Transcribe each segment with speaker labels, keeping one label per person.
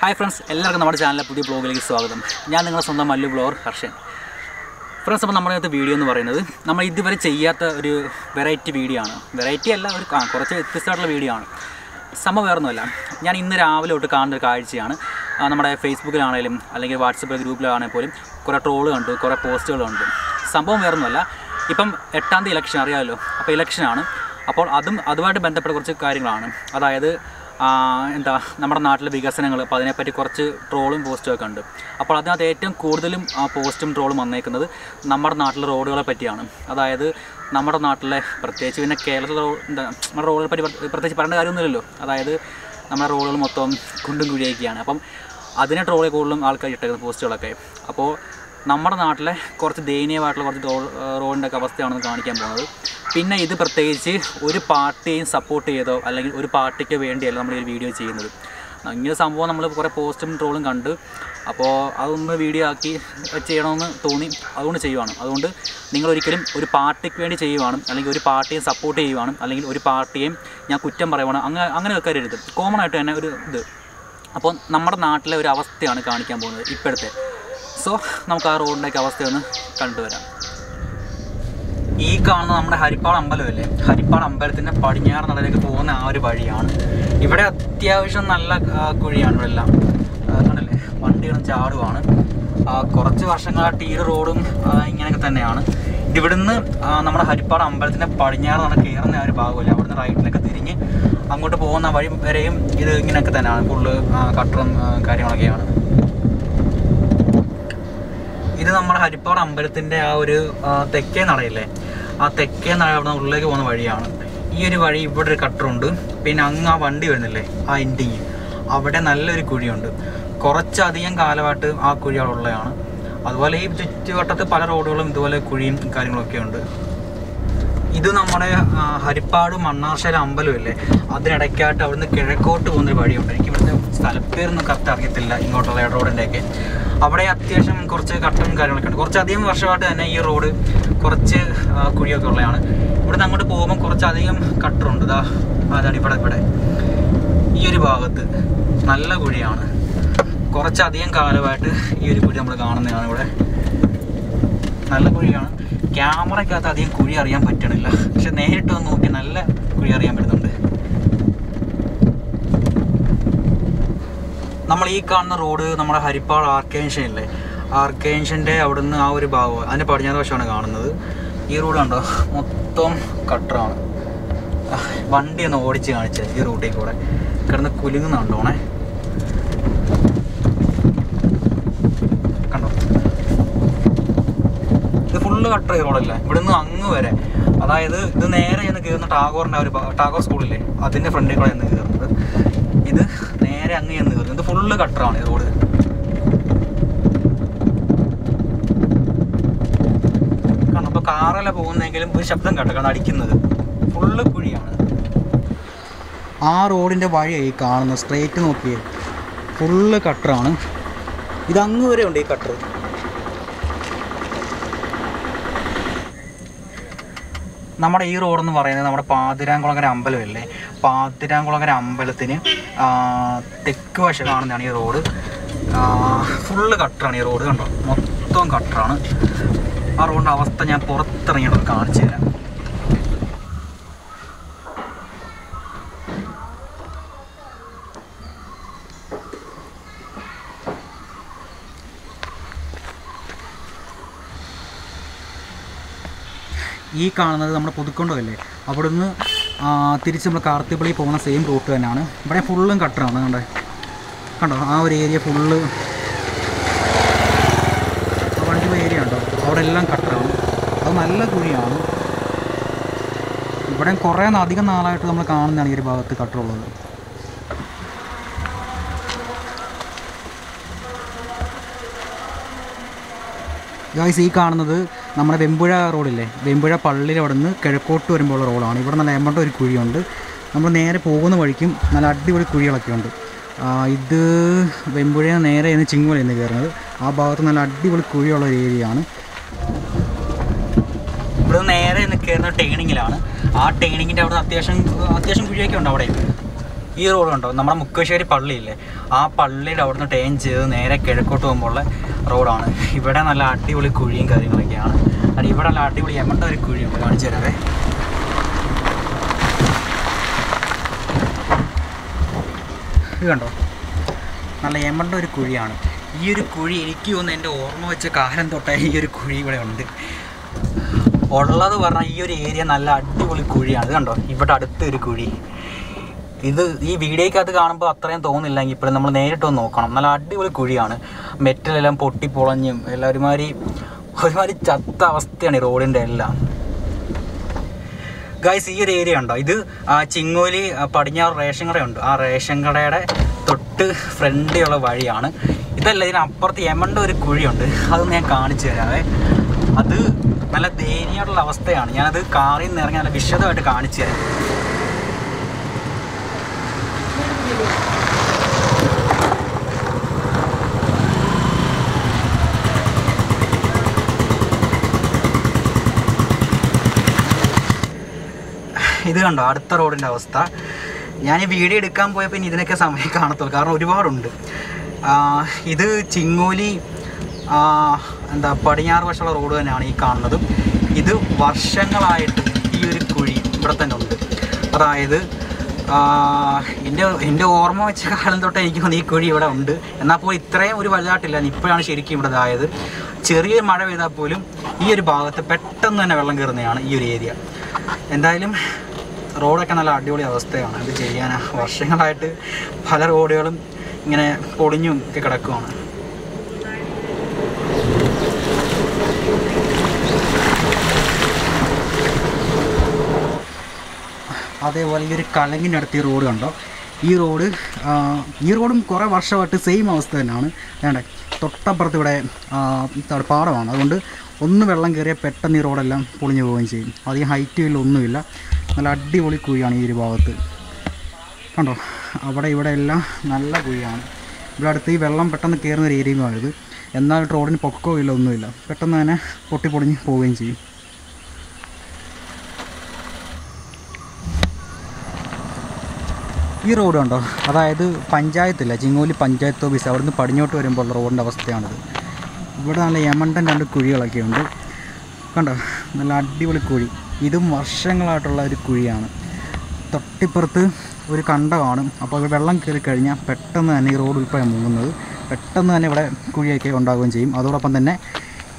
Speaker 1: Hi friends എല്ലാവർക്കും നമ്മുടെ ചാനലിലെ പുതിയ ബ്ലോഗിലേക്ക് സ്വാഗതം. ഞാൻ നിങ്ങളുടെ സ്വന്തം മല്ലു ബ്ലോഗർ ഹർഷൻ. ഫ്രണ്ട്സ് അപ്പോൾ നമ്മുടെ അകത്ത് വീഡിയോ എന്ന് പറയുന്നത് നമ്മൾ ഇതുവരെ ചെയ്യാത്ത ഒരു വെറൈറ്റി വീഡിയോ ആണ്. വെറൈറ്റി അല്ല ഒരു കുറച്ച് വ്യത്യസ്തമായിട്ടുള്ള വീഡിയോ ആണ്. സംഭവം വേറൊന്നുമല്ല. ഞാൻ ഇന്ന് രാവിലെ തൊട്ട് കാണുന്ന ഒരു കാഴ്ചയാണ്. നമ്മുടെ ഫേസ്ബുക്കിലാണേലും അല്ലെങ്കിൽ വാട്സപ്പ് ഗ്രൂപ്പിലാണെങ്കിൽ പോലും കുറേ ട്രോൾ കണ്ടു കുറേ പോസ്റ്റുകൾ കണ്ടു. സംഭവം വേറൊന്നുമല്ല. ഇപ്പം എട്ടാം തീയതി ഇലക്ഷൻ അറിയാമല്ലോ അപ്പോൾ ഇലക്ഷനാണ് അപ്പോൾ അതും അതുമായിട്ട് ബന്ധപ്പെട്ട കുറച്ച് കാര്യങ്ങളാണ്. അതായത് എന്താ നമ്മുടെ നാട്ടിലെ വികസനങ്ങൾ അപ്പോൾ അതിനെപ്പറ്റി കുറച്ച് ട്രോളും പോസ്റ്റും ഒക്കെ ഉണ്ട്. അപ്പോൾ അതിനകത്ത് ഏറ്റവും കൂടുതലും ആ പോസ്റ്റും ട്രോളും വന്നേക്കുന്നത് നമ്മുടെ നാട്ടിലെ റോഡുകളെ പറ്റിയാണ്. അതായത് നമ്മുടെ നാട്ടിലെ പ്രത്യേകിച്ച് പിന്നെ കേരളത്തിലെ എന്താ നമ്മുടെ റോഡുകളെ പറ്റി പ്രത്യേകിച്ച് പറയേണ്ട കാര്യമൊന്നുമില്ലല്ലോ. അതായത് നമ്മുടെ റോഡുകൾ മൊത്തം കുണ്ടും കുഴിയൊക്കെയാണ്. അപ്പം അതിനെ ട്രോളിൽ കൂടുതലും ആൾക്കാർ ഇട്ടേക്കുന്ന പോസ്റ്റുകളൊക്കെ. അപ്പോൾ നമ്മുടെ നാട്ടിലെ കുറച്ച് ദയനീയമായിട്ടുള്ള കുറച്ച് റോഡിന്റെ ഒക്കെ അവസ്ഥയാണെന്ന് കാണിക്കാൻ പോകുന്നത്. പിന്നെ ഇത് പ്രത്യേകിച്ച് ഒരു പാർട്ടിയെയും സപ്പോർട്ട് ചെയ്തോ അല്ലെങ്കിൽ ഒരു പാർട്ടിക്ക് വേണ്ടിയല്ല നമ്മൾ ഈ വീഡിയോ ചെയ്യുന്നത്. ഇങ്ങനെ സംഭവം നമ്മൾ കുറേ പോസ്റ്റും ട്രോളും കണ്ട് അപ്പോൾ അതൊന്ന് വീഡിയോ ആക്കി ചെയ്യണമെന്ന് തോന്നി. അതുകൊണ്ട് ചെയ്യുവാണ്. അതുകൊണ്ട് നിങ്ങൾ ഒരിക്കലും ഒരു പാർട്ടിക്ക് വേണ്ടി ചെയ്യുവാണ് അല്ലെങ്കിൽ ഒരു പാർട്ടിയെ സപ്പോർട്ട് ചെയ്യുവാണ് അല്ലെങ്കിൽ ഒരു പാർട്ടിയെയും ഞാൻ കുറ്റം പറയുവാണ്. അങ്ങനെ അങ്ങനെ വെക്കരുത്. കോമൺ ആയിട്ട് തന്നെ ഒരു ഇത്. അപ്പോൾ നമ്മുടെ നാട്ടിലെ ഒരു അവസ്ഥയാണ് കാണിക്കാൻ പോകുന്നത് ഇപ്പോഴത്തെ. സോ നമുക്ക് ആ റോഡിന്റെയൊക്കെ അവസ്ഥയൊന്ന് കണ്ടുവരാം. ഈ കാണുന്ന നമ്മുടെ ഹരിപ്പാട് അമ്പലമല്ലേ? ഹരിപ്പാട് അമ്പലത്തിന്റെ പടിഞ്ഞാറ് നടയിലേക്ക് പോകുന്ന ആ ഒരു വഴിയാണ്. ഇവിടെ അത്യാവശ്യം നല്ല കുഴിയാണ് ഇവിടെ എല്ലാം കണ്ടല്ലേ? വണ്ടികളും ചാടുവാണ്. കുറച്ച് വർഷങ്ങളായിട്ട് ഈ റോഡും ഇങ്ങനെയൊക്കെ തന്നെയാണ്. ഇവിടുന്ന് നമ്മുടെ ഹരിപ്പാട് അമ്പലത്തിന്റെ പടിഞ്ഞാറ് നട കയറുന്ന ആ ഒരു ഭാഗമല്ലേ? അവിടുന്ന് റൈറ്റിലൊക്കെ തിരിഞ്ഞ് അങ്ങോട്ട് പോകുന്ന വഴി വരെയും ഇത് ഇങ്ങനെയൊക്കെ തന്നെയാണ്. ഫുള്ള് കട്ടറും കാര്യങ്ങളൊക്കെയാണ്. ഇത് നമ്മുടെ ഹരിപ്പാട് അമ്പലത്തിന്റെ ആ ഒരു തെക്കേ നടയില്ലേ? ആ തെക്കേ നാളെ അവിടെ ഉള്ളിലേക്ക് പോകുന്ന വഴിയാണ്. ഈ ഒരു വഴി ഇവിടെ ഒരു കട്ടറുണ്ട്. പിന്നെ അങ്ങ് ആ വണ്ടി വരുന്നില്ലേ? ആ എൻഡിങ് അവിടെ നല്ലൊരു കുഴിയുണ്ട്. കുറച്ചധികം കാലമായിട്ട് ആ കുഴി അവിടെ ഉള്ളതാണ്. അതുപോലെ ഈ ചുറ്റുവട്ടത്ത് പല റോഡുകളും ഇതുപോലെ കുഴിയും കാര്യങ്ങളൊക്കെ ഉണ്ട്. ഇത് നമ്മുടെ ഹരിപ്പാട് മണ്ണാർശാല അമ്പലമില്ലേ അതിനിടയ്ക്കായിട്ട് അവിടുന്ന് കിഴക്കോട്ട് പോകുന്നൊരു വഴിയുണ്ട്. എനിക്ക് ഇവിടുത്തെ സ്ഥലപ്പേരൊന്നും കറക്റ്റ് അറിയത്തില്ല ഇങ്ങോട്ടുള്ള റോഡിന്റെയൊക്കെ. അവിടെ അത്യാവശ്യം കുറച്ച് കട്ടും കാര്യങ്ങളൊക്കെ ഉണ്ട്. കുറച്ചധികം വർഷമായിട്ട് തന്നെ ഈ റോഡ് കുറച്ച് കുഴിയൊക്കെ ഉള്ളതാണ്. ഇവിടുന്ന് അങ്ങോട്ട് പോകുമ്പോൾ കുറച്ചധികം കട്ടറുണ്ട്. ഇതാ അതാണ് ഇവിടെ ഇവിടെ. ഈ ഒരു ഭാഗത്ത് നല്ല കുഴിയാണ്. കുറച്ചധികം കാലമായിട്ട് ഈ ഒരു കുഴി നമ്മൾ കാണുന്നതാണ് ഇവിടെ. നല്ല കുഴിയാണ്. ക്യാമറയ്ക്കകത്ത് അധികം കുഴി അറിയാൻ പറ്റണില്ല. പക്ഷെ നേരിട്ട് വന്ന് നോക്കി നല്ല കുഴി അറിയാൻ പറ്റുന്നുണ്ട്. നമ്മൾ ഈ കാണുന്ന റോഡ് നമ്മുടെ ഹരിപ്പാട് ആർക്കേഷൻ ഇല്ലേ ആർക്കേൻഷന്റെ അവിടുന്ന് ആ ഒരു ഭാഗം അതിന്റെ പടിഞ്ഞാറ് വശമാണ് കാണുന്നത്. ഈ റോഡ് കണ്ടോ? മൊത്തം കട്ടറാണ് വണ്ടി ഒന്ന് ഓടിച്ച് കാണിച്ചത് ഈ റൂട്ടിൽ കൂടെ. കിടന്ന് കുലുങ്ങുന്നുണ്ടോണേ കണ്ടോ? ഇത് ഫുള്ള് കട്ടർ ഈ റോഡല്ലേ ഇവിടുന്ന് അങ്ങ് വരെ. അതായത് ഇത് നേരെ ചെന്ന് കയറുന്ന ടാഗോറിന്റെ ഒരു ടാഗോർ സ്കൂളില്ലേ അതിന്റെ ഫ്രണ്ടിൽ കൂടെ ചെന്ന് കയറുന്നത് ഇത് നേരെ അങ്ങ് ചെന്ന് കയറുന്നത് ഇത് ഫുള്ള് കട്ടറാണ് ഈ റോഡ് കാരണം ഇപ്പോൾ കാറല്ല പോകുന്നെങ്കിലും ഒരു ശബ്ദം കേട്ടോ അടിക്കുന്നത്. ഫുള്ള് കുഴിയാണ്. ആ റോഡിന്റെ വഴിയായി കാണുന്ന സ്ട്രേറ്റ് നോക്കിയേ. ഫുള്ള് കട്ടറാണ്. ഇതങ്ങ് വരെ ഉണ്ട് ഈ കട്ടർ നമ്മുടെ ഈ റോഡ് എന്ന് പറയുന്നത് നമ്മുടെ പാതിരാങ്കുളങ്ങര അമ്പലമല്ലേ പാതിരാങ്കുളങ്ങര അമ്പലത്തിന് തെക്ക് വശം കാണുന്നതാണ് ഈ റോഡ്. ഫുള്ള് കട്ടറാണ് ഈ റോഡ് കണ്ടോ? മൊത്തം കട്ടറാണ്. ആ റോഡിന്റെ അവസ്ഥ ഞാൻ പുറത്തിറങ്ങിയിട്ട് കാണിച്ചു തരാം. ഈ കാണുന്നത് നമ്മുടെ പുതുക്കൊണ്ടല്ലേ അവിടുന്ന് തിരിച്ച് നമ്മൾ കാർത്തിപ്പള്ളി പോകുന്ന സെയിം റൂട്ട് തന്നെയാണ്. ഇവിടെ ഫുള്ളും കട്ടറാണ് കണ്ടേ? കണ്ടോ? ആ ഒരു ഏരിയ ഫുള്ള് പോയ ഏരിയ ഉണ്ടോ? അവിടെ എല്ലാം കട്ടറാണ് അത് നല്ല കുഴിയാണ്. ഇവിടെ കുറേ അധികം നാളായിട്ട് നമ്മൾ കാണുന്നതാണ് ഈ ഒരു ഭാഗത്ത് കട്ടറുള്ളത് ഗായ്സ് ഈ കാണുന്നത് നമ്മുടെ വെമ്പുഴ റോഡില്ലേ? വെമ്പുഴ പള്ളിയിൽ അവിടെ നിന്ന് കിഴക്കോട്ട് വരുമ്പോൾ ഉള്ള റോഡാണ്. ഇവിടെ നല്ല എമ്മണ്ട ഒരു കുഴിയുണ്ട്. നമ്മൾ നേരെ പോകുന്ന വഴിക്കും നല്ല അടിപൊളി കുഴികളൊക്കെ ഉണ്ട്. ഇത് വെമ്പുഴ നേരെ ഇന്ന് ചിങ്ങോല എന്ന് കയറുന്നത്. ആ ഭാഗത്ത് നല്ല അടിപൊളി കുഴിയുള്ള ഒരു ഏരിയയാണ്. ഇവിടെ നേരെ നിന്ന് കയറുന്ന ടേണിങ്ങിലാണ്. ആ ടേണിങ്ങിന്റെ അവിടെ അത്യാവശ്യം അത്യാവശ്യം കുഴിയൊക്കെ ഉണ്ട് അവിടെ. ഈ റോഡ് ഉണ്ടോ നമ്മുടെ മുക്കശ്ശേരി പള്ളിയില്ലേ? ആ പള്ളിയുടെ അവിടുന്ന് ടേൺ ചെയ്ത് നേരെ കിഴക്കോട്ട് പോകുമ്പോഴുള്ള റോഡാണ്. ഇവിടെ നല്ല അടിപൊളി കുഴിയും കാര്യങ്ങളൊക്കെയാണ്. അത് ഇവിടെ നല്ല അടിപൊളി എമണ്ട ഒരു കുഴിയുണ്ട് കാണിച്ചു തരാവേ. ഇത് കണ്ടോ? നല്ല എമണ്ട ഒരു കുഴിയാണ്. ഈ ഒരു കുഴി എനിക്ക് തോന്നുന്നു എന്റെ ഓർമ്മ വെച്ച കാലം തൊട്ടേ ഈ ഒരു കുഴി ഇവിടെ ഉണ്ട്. ഉള്ളത് പറഞ്ഞാൽ ഈ ഒരു ഏരിയ നല്ല അടിപൊളി കുഴിയാണ്. കണ്ടോ? ഇവിടെ അടുത്ത ഒരു കുഴി. ഇത് ഈ വീഡിയോക്കകത്ത് കാണുമ്പോൾ അത്രയും തോന്നില്ലെങ്കിൽ ഇപ്പോഴും നമ്മൾ നേരിട്ടൊന്ന് നോക്കണം. നല്ല അടിപൊളി കുഴിയാണ്. മെറ്റലെല്ലാം പൊട്ടിപ്പൊളഞ്ഞും എല്ലാം ഒരുമാതിരി ഒരുമാതിരി ചത്ത അവസ്ഥയാണ് ഈ റോഡിന്റെ എല്ലാം. ഗൈസ് ഈ ഒരു ഏരിയ ഉണ്ടോ? ഇത് ചിങ്ങോലി പടിഞ്ഞാറ് റേഷൻ കടയുണ്ട് ആ റേഷൻ കടയുടെ തൊട്ട് ഫ്രണ്ടിലുള്ള വഴിയാണ്. ഇതല്ല ഇതിനപ്പുറത്ത് യമണ്ട ഒരു കുഴിയുണ്ട്. അതൊന്ന് ഞാൻ കാണിച്ചു തരാവേ. അത് നല്ല ദയനീയമുള്ള അവസ്ഥയാണ്. ഞാനത് കാറിൽ നിന്ന് ഇറങ്ങി നല്ല വിശദമായിട്ട് കാണിച്ചു തരാം. ഇത് കണ്ടോ? അടുത്ത റോഡിന്റെ അവസ്ഥ. ഞാൻ ഈ വീഡിയോ എടുക്കാൻ പോയപ്പോൾ ഇനി ഇതിനൊക്കെ സമയം കാണത്തുള്ളൂ. കാരണം ഒരുപാടുണ്ട്. ഇത് ചിങ്ങോലി എന്താ പടിഞ്ഞാറ് വശമുള്ള റോഡ് തന്നെയാണ് ഈ കാണുന്നത്. ഇത് വർഷങ്ങളായിട്ട് ഈ ഒരു കുഴി ഇവിടെ തന്നെ ഉണ്ട്. അതായത് എന്റെ എന്റെ ഓർമ്മ വെച്ച കാലം തൊട്ട് എനിക്ക് തോന്നുന്നു ഈ കുഴി ഇവിടെ ഉണ്ട്. എന്നാൽ പോലും ഇത്രയും ഒരു വലുതായിട്ടില്ല. ഇപ്പോഴാണ് ശരിക്കും ഇവിടെ ഇതായത്. ചെറിയൊരു മഴ പെയ്താൽ പോലും ഈ ഒരു ഭാഗത്ത് പെട്ടെന്ന് തന്നെ വെള്ളം കയറുന്നതാണ് ഈ ഒരു ഏരിയ. എന്തായാലും റോഡൊക്കെ നല്ല അടിപൊളി അവസ്ഥയാണ്. ഇത് ചെയ്യാൻ വർഷങ്ങളായിട്ട് പല റോഡുകളും ഇങ്ങനെ പൊളിഞ്ഞും ഒക്കെ കിടക്കുവാണ്. അതേപോലെ ഈ ഒരു കലങ്ങിനടുത്ത് ഈ റോഡ് കണ്ടോ? ഈ റോഡ് ഈ റോഡും കുറേ വർഷമായിട്ട് സെയിം അവസ്ഥ തന്നെയാണ്. വേണ്ടേ തൊട്ടപ്പുറത്ത് ഇവിടെ പാടമാണ് അതുകൊണ്ട് ഒന്ന് വെള്ളം കയറിയാൽ പെട്ടെന്ന് ഈ റോഡെല്ലാം പൊളിഞ്ഞു പോവുകയും ചെയ്യും. അധികം ഹൈറ്റ് ഇല്ല ഒന്നുമില്ല നല്ല അടിപൊളി കുഴിയാണ് ഈ ഒരു ഭാഗത്ത്. കണ്ടോ? അവിടെ ഇവിടെ എല്ലാം നല്ല കുഴിയാണ്. ഇവിടെ അടുത്ത് ഈ വെള്ളം പെട്ടെന്ന് കയറുന്ന ഒരു ഏരിയയുമാണിത് എന്നാൽ റോഡിന് പൊക്കോ ഇല്ല ഒന്നുമില്ല. പെട്ടെന്ന് തന്നെ പൊട്ടിപ്പൊടിഞ്ഞ് പോവുകയും ചെയ്യും. ഈ റോഡ് കണ്ടോ? അതായത് പഞ്ചായത്തില്ല ചിങ്ങോലി പഞ്ചായത്ത് ഓഫീസ്. അവിടുന്ന് പടിഞ്ഞോട്ട് വരുമ്പോൾ ഉള്ള റോഡിന്റെ അവസ്ഥയാണിത്. ഇവിടെ നല്ല യമണ്ടൻ രണ്ട് കുഴികളൊക്കെ ഉണ്ട് കണ്ടോ? നല്ല അടിപൊളി കുഴി. ഇതും വർഷങ്ങളായിട്ടുള്ള ഒരു കുഴിയാണ്. തൊട്ടിപ്പുറത്ത് ഒരു കണ്ട കാണും. അപ്പോൾ അത് വെള്ളം കയറി കഴിഞ്ഞാൽ പെട്ടെന്ന് തന്നെ ഈ റോഡ് ഉൾപ്പെടെ മുങ്ങുന്നത്. പെട്ടെന്ന് തന്നെ ഇവിടെ കുഴിയൊക്കെ ഉണ്ടാവുകയും ചെയ്യും. അതോടൊപ്പം തന്നെ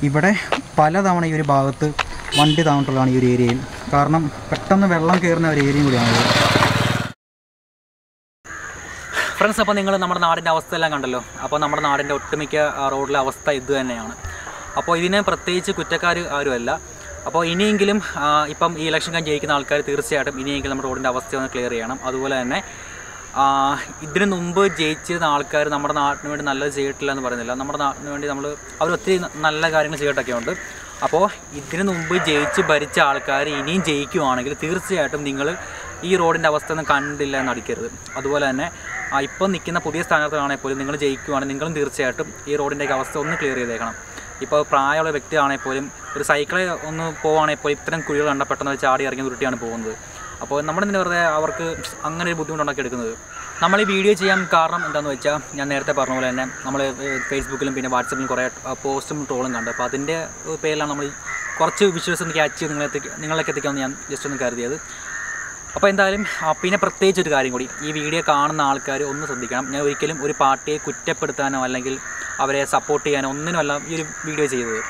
Speaker 1: ഇവിടെ പലതവണ ഈ ഒരു ഭാഗത്ത് വണ്ടി താമട്ടുള്ളതാണ് ഈ ഒരു ഏരിയയിൽ കാരണം പെട്ടെന്ന് വെള്ളം കയറുന്ന ഒരു ഏരിയയും കൂടിയാണിത് ഫ്രണ്ട്സ് അപ്പോൾ നിങ്ങൾ നമ്മുടെ നാടിന്റെ അവസ്ഥ എല്ലാം കണ്ടല്ലോ. അപ്പോൾ നമ്മുടെ നാടിന്റെ ഒട്ടുമിക്ക റോഡിലെ അവസ്ഥ ഇത് തന്നെയാണ്. അപ്പോൾ ഇതിനെ പ്രത്യേകിച്ച് കുറ്റക്കാർ ആരുമല്ല. അപ്പോൾ ഇനിയെങ്കിലും ഇപ്പം ഈ ഇലക്ഷൻ കഴിഞ്ഞ് ജയിക്കുന്ന ആൾക്കാർ തീർച്ചയായിട്ടും ഇനിയെങ്കിലും നമ്മുടെ റോഡിന്റെ അവസ്ഥ ഒന്ന് ക്ലിയർ ചെയ്യണം. അതുപോലെ തന്നെ ഇതിനു മുമ്പ് ജയിച്ചിരുന്ന ആൾക്കാർ നമ്മുടെ നാട്ടിന് വേണ്ടി നല്ലത് ചെയ്തിട്ടില്ല എന്ന് പറയുന്നില്ല. നമ്മുടെ നാട്ടിന് വേണ്ടി നമ്മൾ അവർ ഒത്തിരി നല്ല കാര്യങ്ങൾ ചെയ്തിട്ടൊക്കെ ഉണ്ട് അപ്പോൾ ഇതിനു മുമ്പ് ജയിച്ച് ഭരിച്ച ആൾക്കാർ ഇനിയും ജയിക്കുവാണെങ്കിൽ തീർച്ചയായിട്ടും നിങ്ങൾ ഈ റോഡിന്റെ അവസ്ഥ ഒന്നും കണ്ടില്ല എന്ന് അടിക്കരുത്. അതുപോലെ തന്നെ ഇപ്പം നിൽക്കുന്ന പുതിയ സ്ഥാനത്താണെങ്കിൽ പോലും നിങ്ങൾ ജയിക്കുവാണെങ്കിൽ നിങ്ങളും തീർച്ചയായിട്ടും ഈ റോഡിന്റെയൊക്കെ അവസ്ഥ ഒന്ന് ക്ലിയർ ചെയ്തേക്കണം. ഇപ്പോൾ പ്രായമുള്ള വ്യക്തിയാണെങ്കിൽ പോലും ഒരു സൈക്കിളിൽ ഒന്ന് പോവുകയാണെങ്കിൽ പോലും ഇത്തരം കുഴികൾ കണ്ട പെട്ടെന്ന് ചാടി ഇറങ്ങി ഉരുട്ടിയാണ് പോകുന്നത്. അപ്പോൾ നമ്മൾ തന്നെ വെറുതെ അവർക്ക് അങ്ങനെ ഒരു ബുദ്ധിമുട്ടുണ്ടാക്കി എടുക്കുന്നത്. നമ്മൾ ഈ വീഡിയോ ചെയ്യാൻ കാരണം എന്താണെന്ന് വെച്ചാൽ ഞാൻ നേരത്തെ പറഞ്ഞ പോലെ തന്നെ നമ്മൾ ഫേസ്ബുക്കിലും പിന്നെ വാട്സപ്പിലും കുറേ പോസ്റ്റും ട്രോളും കണ്ടു. അപ്പോൾ അതിന്റെ പേരിലാണ് നമ്മൾ കുറച്ച് വിഷ്വൽസ് ഒന്ന് ക്യാച്ച് ചെയ്ത് നിങ്ങളെ നിങ്ങളിലേക്ക് എത്തിക്കാമെന്ന് ഞാൻ ജസ്റ്റ് ഒന്ന് കരുതിയത്. അപ്പോൾ എന്തായാലും പിന്നെ പ്രത്യേകിച്ച് ഒരു കാര്യം കൂടി. ഈ വീഡിയോ കാണുന്ന ആൾക്കാർ ഒന്ന് ശ്രദ്ധിക്കണം. ഞാൻ ഒരിക്കലും ഒരു പാർട്ടിയെ കുറ്റപ്പെടുത്താനോ അല്ലെങ്കിൽ അവരെ സപ്പോർട്ട് ചെയ്യാനോ ഒന്നിനുമല്ല ഈ ഒരു വീഡിയോ ചെയ്തത്.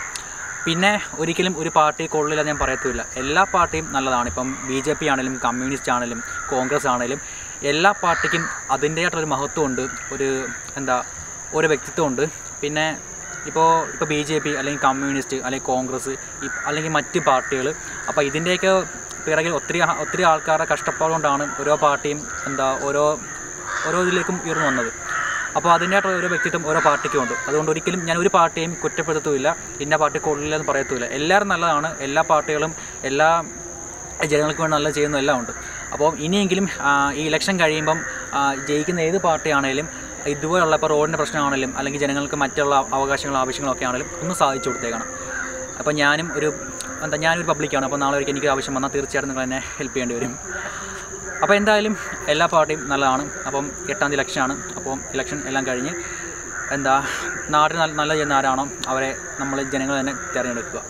Speaker 1: പിന്നെ ഒരിക്കലും ഒരു പാർട്ടി കൊള്ളില്ല ഞാൻ പറയത്തില്ല എല്ലാ പാർട്ടിയും നല്ലതാണ്. ഇപ്പം ബി ജെ പി ആണെങ്കിലും കമ്മ്യൂണിസ്റ്റ് ആണെങ്കിലും കോൺഗ്രസ് ആണെങ്കിലും എല്ലാ പാർട്ടിക്കും അതിന്റേതായിട്ടൊരു മഹത്വമുണ്ട്. ഒരു എന്താ ഒരു വ്യക്തിത്വമുണ്ട്. പിന്നെ ഇപ്പോൾ ഇപ്പോൾ ബി ജെ പി അല്ലെങ്കിൽ കമ്മ്യൂണിസ്റ്റ് അല്ലെങ്കിൽ കോൺഗ്രസ് അല്ലെങ്കിൽ മറ്റ് പാർട്ടികൾ അപ്പോൾ ഇതിന്റെയൊക്കെ പിറകിൽ ഒത്തിരി ഒത്തിരി ആൾക്കാരുടെ കഷ്ടപ്പാടുകൊണ്ടാണ് ഓരോ പാർട്ടിയും എന്താ ഓരോ ഓരോ ഇതിലേക്കും ഉയർന്നു വന്നത്. അപ്പോൾ അതിന്റെ ഓരോ വ്യക്തിത്വം ഓരോ പാർട്ടിക്കും ഉണ്ട്. അതുകൊണ്ട് ഒരിക്കലും ഞാൻ ഒരു പാർട്ടിയും കുറ്റപ്പെടുത്തുമില്ല ഇന്ന പാർട്ടി കൊള്ളില്ല എന്ന് പറയത്തുമില്ല എല്ലാവരും നല്ലതാണ്. എല്ലാ പാർട്ടികളും എല്ലാ ജനങ്ങൾക്ക് വേണ്ടി നല്ല ചെയ്യുന്ന എല്ലാം ഉണ്ട്. അപ്പോൾ ഇനിയെങ്കിലും ഈ ഇലക്ഷൻ കഴിയുമ്പം ജയിക്കുന്ന ഏത് പാർട്ടിയാണേലും ഇതുപോലുള്ള ഇപ്പോൾ റോഡിന്റെ പ്രശ്നമാണെങ്കിലും അല്ലെങ്കിൽ ജനങ്ങൾക്ക് മറ്റുള്ള അവകാശങ്ങളും ആവശ്യങ്ങളൊക്കെ ആണെങ്കിലും ഒന്ന് സാധിച്ചു കൊടുത്തേക്കണം. അപ്പോൾ ഞാനും ഒരു എന്താ ഞാനൊരു പബ്ലിക്കാണ് അപ്പോൾ നാളെ ഒരിക്കൽ എനിക്ക് ആവശ്യം വന്നാൽ തീർച്ചയായിട്ടും നിങ്ങൾ എന്നെ ഹെൽപ്പ് ചെയ്യേണ്ടി വരും. അപ്പോൾ എന്തായാലും എല്ലാ പാർട്ടിയും നല്ലതാണ്. അപ്പം എട്ടാം തീയതി ഇലക്ഷനാണ്. അപ്പോൾ ഇലക്ഷൻ എല്ലാം കഴിഞ്ഞ് എന്താ നാടിന് നല്ല നല്ല ചെയ്യുന്ന ആരാണോ അവരെ നമ്മൾ ജനങ്ങൾ തന്നെ തിരഞ്ഞെടുക്കുക.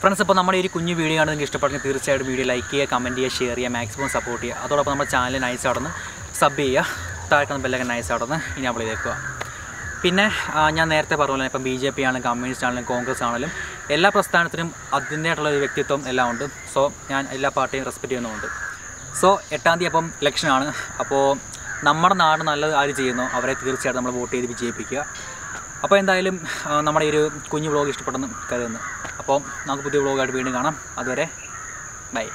Speaker 1: ഫ്രണ്ട്സ് ഇപ്പോൾ നമ്മുടെ ഈ കുഞ്ഞു വീഡിയോ ആണ് നിങ്ങൾക്ക് ഇഷ്ടപ്പെട്ടെങ്കിൽ തീർച്ചയായിട്ടും വീഡിയോ ലൈക്ക് ചെയ്യുക കമന്റ് ചെയ്യുക ഷെയർ ചെയ്യുക മാക്സിമം സപ്പോർട്ട് ചെയ്യുക. അതോടൊപ്പം നമ്മുടെ ചാനൽ നൈസ് അടന്ന് സബ് ചെയ്യുക. താഴെ ബെല്ലൊക്കെ നൈസ് അടന്ന് ഇനി നമ്മൾ ചെയ്തേക്കുക. പിന്നെ ഞാൻ നേരത്തെ പറഞ്ഞല്ലോ ഇപ്പം ബി ജെ പി ആണെങ്കിലും കമ്മ്യൂണിസ്റ്റ് ആണെങ്കിലും കോൺഗ്രസ് ആണെങ്കിലും എല്ലാ പ്രസ്ഥാനത്തിനും അതിന്റെതായിട്ടുള്ള ഒരു വ്യക്തിത്വം എല്ലാം ഉണ്ട്. സോ ഞാൻ എല്ലാ പാർട്ടിയും റെസ്പെക്റ്റ് ചെയ്യുന്നുമുണ്ട് സോ എട്ടാം തീയതി അപ്പം ഇലക്ഷനാണ് അപ്പോൾ നമ്മുടെ നാട് നല്ലത് ആര് ചെയ്യുന്നോ. അവരെ തീർച്ചയായിട്ടും നമ്മൾ വോട്ട് ചെയ്ത് വിജയിപ്പിക്കുക. അപ്പോൾ എന്തായാലും നമ്മുടെ ഒരു കുഞ്ഞു വ്ളോഗ് ഇഷ്ടപ്പെട്ടെന്ന് കരുതുന്നു. അപ്പോൾ നമുക്ക് പുതിയ വ്ളോഗായിട്ട് വീണ്ടും കാണാം. അതുവരെ ബൈ